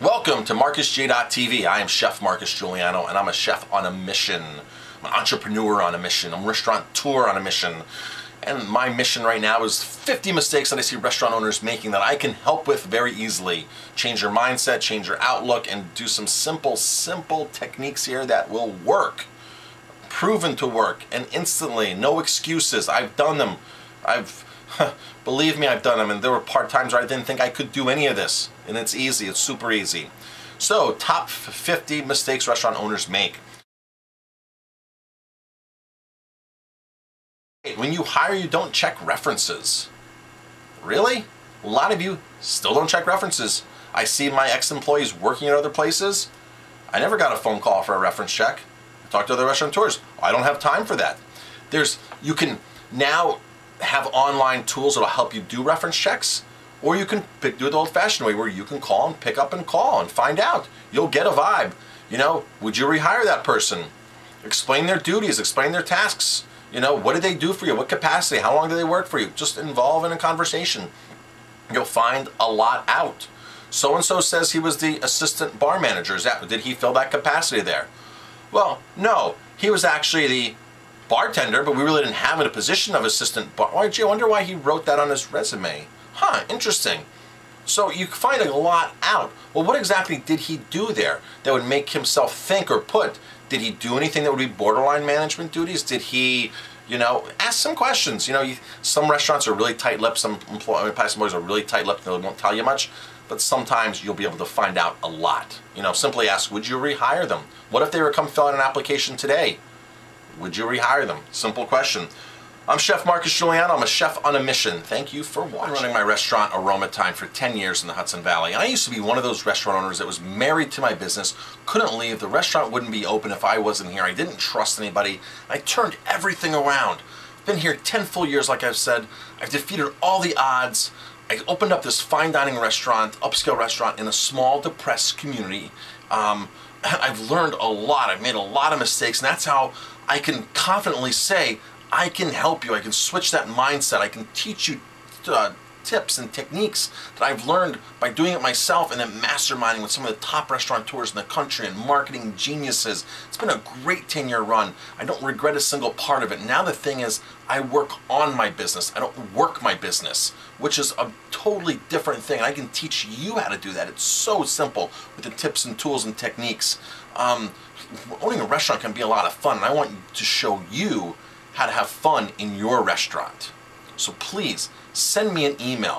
Welcome to MarcusJ.tv. I am Chef Marcus Guiliano, and I'm a chef on a mission. I'm an entrepreneur on a mission. I'm a restaurateur on a mission. And my mission right now is 50 mistakes that I see restaurant owners making that I can help with very easily. Change your mindset, change your outlook, and do some simple, simple techniques here that will work. Proven to work, and instantly, no excuses. I've done them. I've Believe me, I've done them, and there were part times where I didn't think I could do any of this, and it's easy. It's super easy. So, top 50 mistakes restaurant owners make. When you hire, you don't check references. Really? A lot of you still don't check references. I see my ex-employees working at other places. I never got a phone call for a reference check. I talked to other restaurateurs. I don't have time for that. There's you can now have online tools that'll help you do reference checks, or you can pick, do it the old-fashioned way where you can call and pick up and call and find out. You'll get a vibe. You know, would you rehire that person? Explain their duties, explain their tasks. You know, what did they do for you? What capacity? How long did they work for you? Just involve in a conversation. You'll find a lot out. So and so says he was the assistant bar manager. Is that did he fill that capacity there? Well, no. He was actually the bartender, but we really didn't have a position of assistant bar. Why, gee, I wonder why he wrote that on his resume. Huh, interesting. So you find a lot out. Well, what exactly did he do there that would make himself think or put? Did he do anything that would be borderline management duties? Did he, you know, ask some questions? You know, you, some restaurants are really tight-lipped. Some employees, employees are really tight-lipped. They won't tell you much. But sometimes you'll be able to find out a lot. You know, simply ask, would you rehire them? What if they were come fill out an application today? Would you rehire them? Simple question. I'm Chef Marcus Guiliano. I'm a chef on a mission. Thank you for watching. I'm running my restaurant Aroma Thyme for 10 years in the Hudson Valley. And I used to be one of those restaurant owners that was married to my business, couldn't leave. The restaurant wouldn't be open if I wasn't here. I didn't trust anybody. I turned everything around. Been here 10 full years, like I've said. I've defeated all the odds. I opened up this fine dining restaurant, upscale restaurant in a small, depressed community. Um, I've learned a lot. I've made a lot of mistakes, and that's how I can confidently say, I can help you. I can switch that mindset. I can teach you uh, tips and techniques that I've learned by doing it myself and then masterminding with some of the top restaurateurs in the country and marketing geniuses. It's been a great 10 year run. I don't regret a single part of it. Now the thing is, I work on my business. I don't work my business, which is a totally different thing. I can teach you how to do that. It's so simple with the tips and tools and techniques. Um, owning a restaurant can be a lot of fun and I want to show you how to have fun in your restaurant. So please send me an email